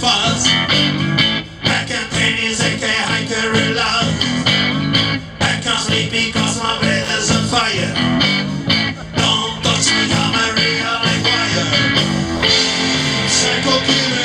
spots. Back and pennies, AK hiker love. I can't sleep because my bed is on fire. Don't touch me, I'm a real like wire. Psycho killer.